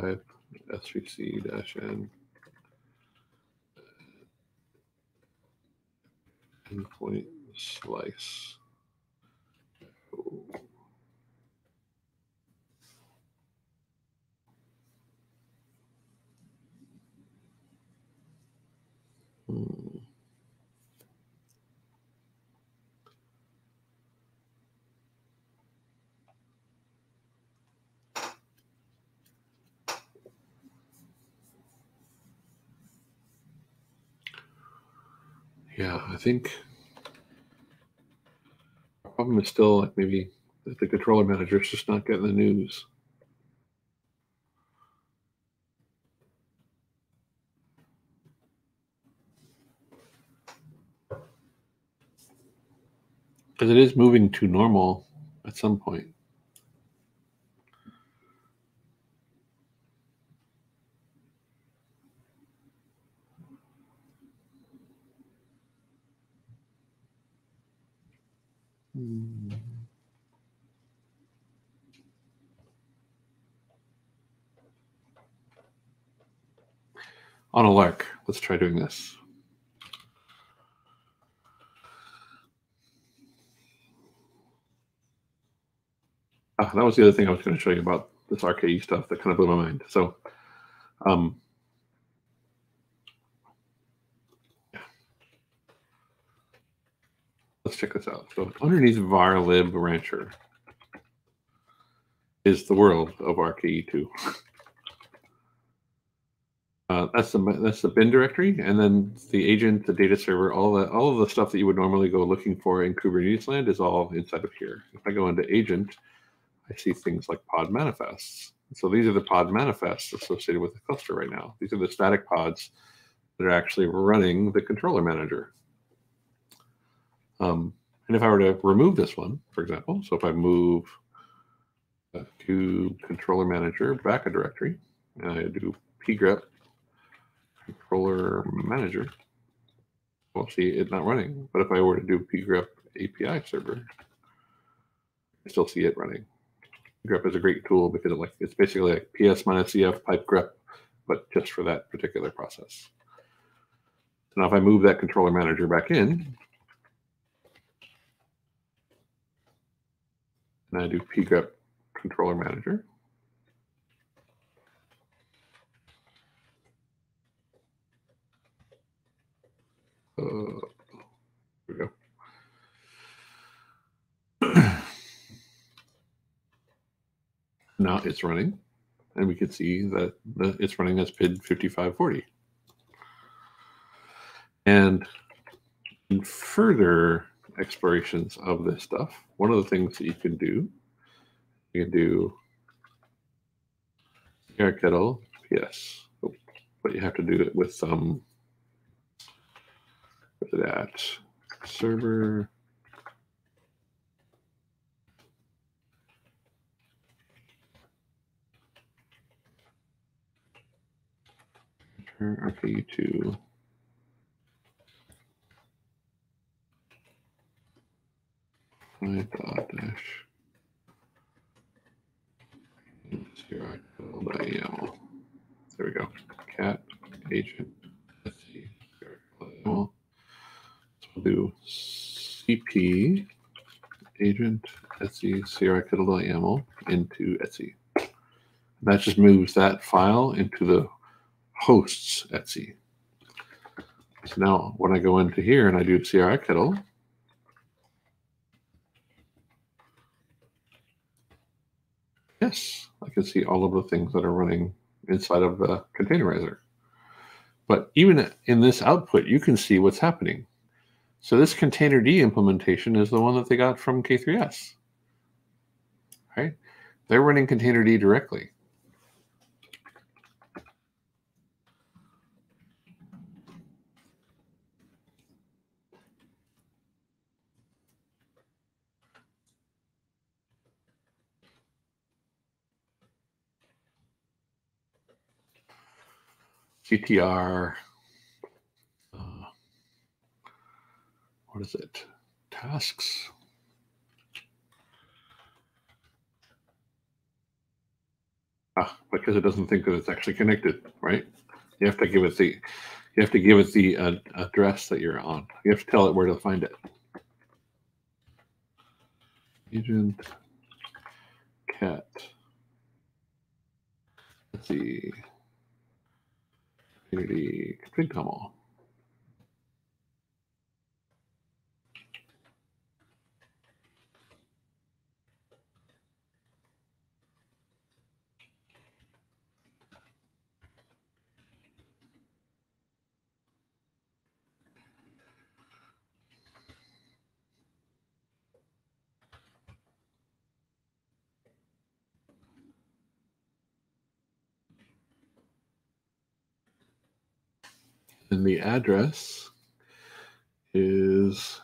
Type svc-n endpoint slice. Hmm. Yeah, I think the problem is still like maybe the controller manager is just not getting the news. Because it is moving to normal at some point. On a lark, let's try doing this. Ah, that was the other thing I was going to show you about this RKE stuff that kind of blew my mind. So, um, let's check this out. So underneath varlib rancher is the world of RKE2. Uh, that's the that's the bin directory, and then the agent, the data server, all the all of the stuff that you would normally go looking for in Kubernetes land is all inside of here. If I go into agent, I see things like pod manifests. So these are the pod manifests associated with the cluster right now. These are the static pods that are actually running the controller manager. Um, and if I were to remove this one, for example, so if I move uh, to controller manager back a directory, and I do pgrep controller manager, we'll see it not running. But if I were to do pgrep API server, I still see it running. grep is a great tool because it like it's basically like ps minus cf pipe grep, but just for that particular process. So now if I move that controller manager back in, and I do pgrep controller manager. Uh, we go. now it's running, and we can see that the, it's running as PID 5540. And in further explorations of this stuff, one of the things that you can do, you can do kettle PS, oh, but you have to do it with some, where's it at? Server. RKE2. dot dash YAML. There we go. Cat agent. Let's see. We'll do CP agent Etsy CRI into Etsy. That just moves that file into the hosts Etsy. So now when I go into here and I do crictl, yes, I can see all of the things that are running inside of the containerizer. But even in this output, you can see what's happening. So this containerd implementation is the one that they got from K3S. Right? They're running containerd directly. CTR. Uh, what is it? Ah, because it doesn't think that it's actually connected, right? You have to give it the you have to give it the uh, address that you're on. You have to tell it where to find it. Agent cat. Let's see. Community config. And the address is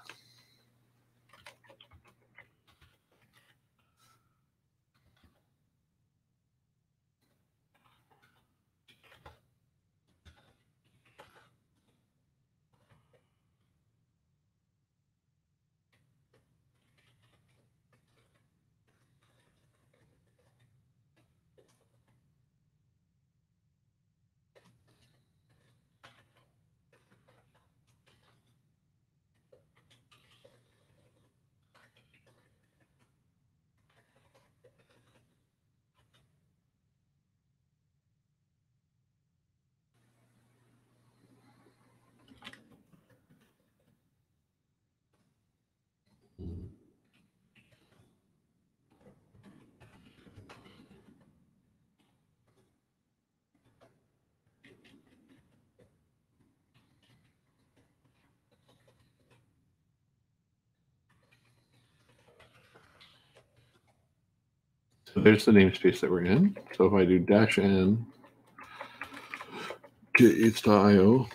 So there's the namespace that we're in. So if I do dash n it's.io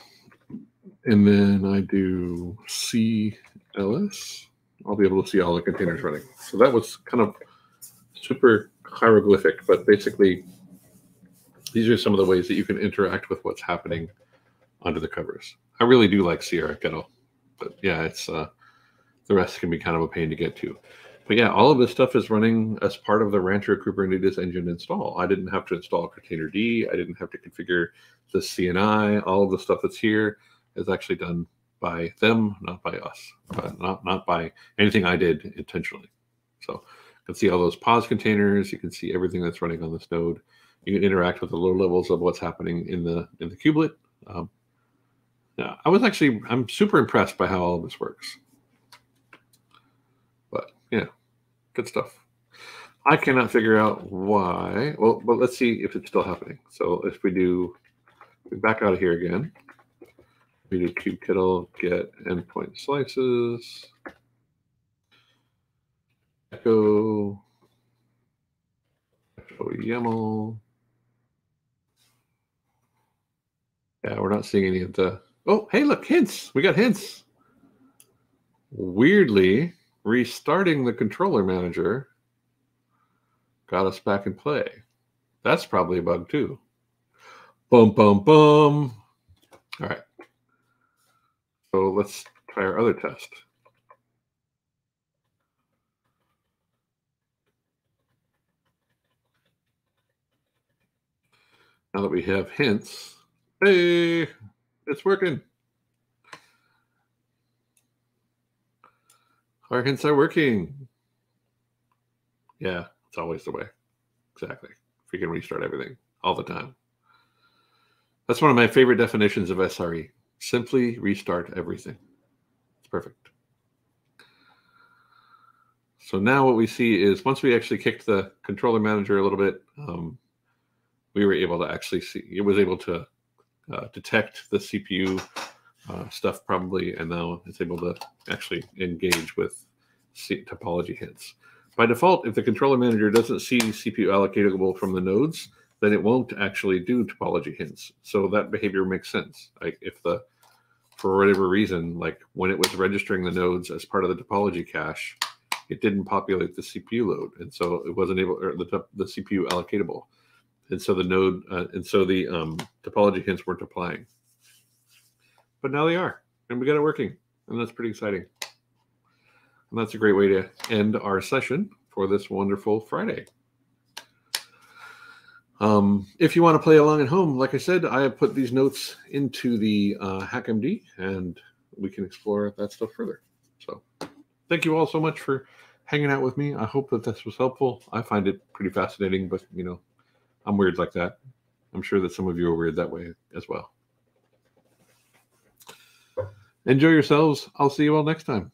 and then I do cls, I'll be able to see all the containers running. So that was kind of super hieroglyphic, but basically these are some of the ways that you can interact with what's happening under the covers. I really do like crictl, but yeah, it's uh, the rest can be kind of a pain to get to. But yeah, all of this stuff is running as part of the Rancher Kubernetes engine install. I didn't have to install containerd. I didn't have to configure the CNI. All of the stuff that's here is actually done by them, not by us, but not not by anything I did intentionally. So you can see all those pause containers. You can see everything that's running on this node. You can interact with the low levels of what's happening in the in the kubelet. Um, yeah, I was actually I'm super impressed by how all of this works. But yeah, good stuff. I cannot figure out why. Well, but let's see if it's still happening. So if we do, we back out of here again. We do kubectl get endpoint slices. Echo. Echo YAML. Yeah, we're not seeing any of the. Oh, hey, look, hints. We got hints. Weirdly, restarting the controller manager got us back in play. That's probably a bug too. Boom, boom, boom. All right. So let's try our other test. Now that we have hints, hey, it's working. Are working. Yeah, it's always the way. Exactly. If we can restart everything all the time. That's one of my favorite definitions of SRE. Simply restart everything. It's perfect. So now what we see is once we actually kicked the controller manager a little bit, um, we were able to actually see, it was able to uh, detect the CPU uh, stuff probably, and now it's able to actually engage with topology hints. By default, if the controller manager doesn't see CPU allocatable from the nodes, then it won't actually do topology hints. So that behavior makes sense. Like if the, for whatever reason, like when it was registering the nodes as part of the topology cache, it didn't populate the CPU load, and so it wasn't able, or the the CPU allocatable, and so the node, uh, and so the um, topology hints weren't applying. But now they are, and we got it working, and that's pretty exciting. And that's a great way to end our session for this wonderful Friday. Um, if you want to play along at home, like I said, I have put these notes into the uh, HackMD and we can explore that stuff further. So thank you all so much for hanging out with me. I hope that this was helpful. I find it pretty fascinating, but you know, I'm weird like that. I'm sure that some of you are weird that way as well. Enjoy yourselves. I'll see you all next time.